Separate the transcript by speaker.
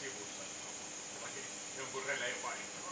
Speaker 1: sivussa. Jonkun releipaikka.